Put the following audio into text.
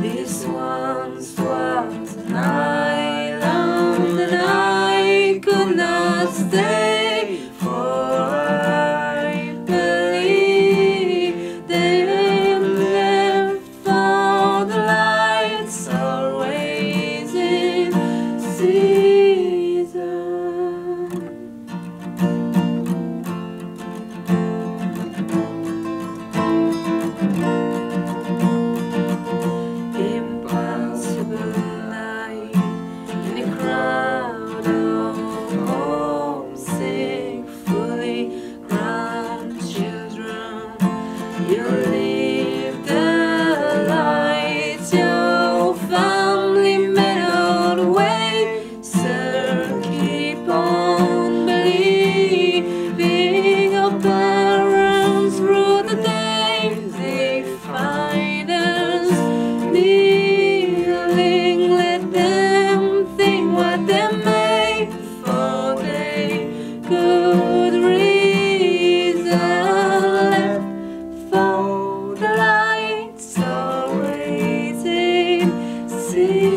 This one's what I could not stay. you. see.